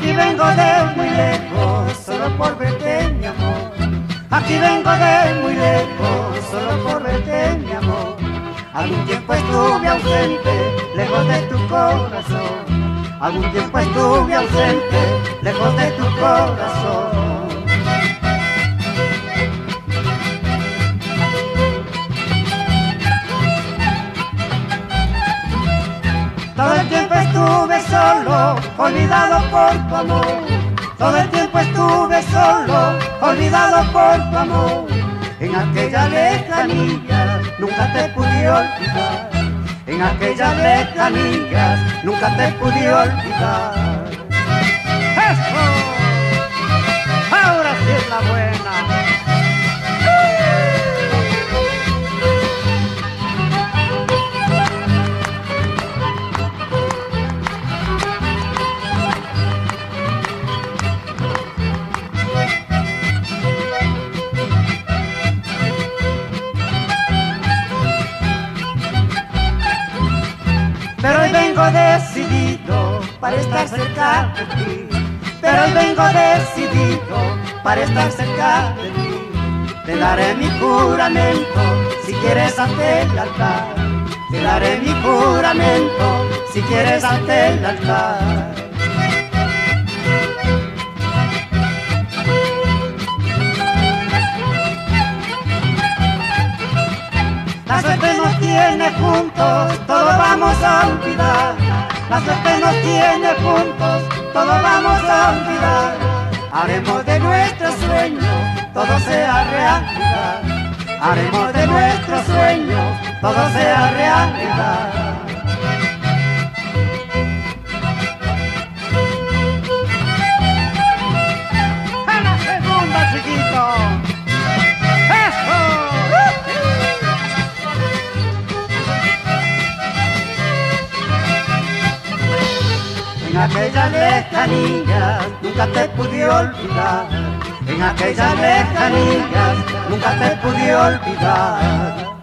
Aquí vengo de muy lejos, solo por verte, mi amor. Aquí vengo de muy lejos, solo por verte, mi amor. Algún tiempo estuve ausente, lejos de tu corazón. Algún tiempo estuve ausente, lejos de tu corazón. Todo el tiempo estuve solo, olvidado por tu amor. Todo el tiempo estuve solo, olvidado por tu amor. En aquella lejanía nunca te pude olvidar. En aquella lejanía nunca te pude olvidar. ¡Eso! Pero hoy vengo decidido para estar cerca de ti. Pero hoy vengo decidido para estar cerca de ti. Te daré mi juramento si quieres ante el altar. Te daré mi juramento si quieres ante el altar. La suerte nos tiene juntos, todo vamos a olvidar. La suerte nos tiene juntos, todo vamos a olvidar. Haremos de nuestro sueño, todo sea realidad. Haremos de nuestro sueño, todo sea realidad. ¡A aquella lejanía nunca te pude olvidar. En aquella lejanía nunca te pude olvidar.